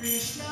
Krishna.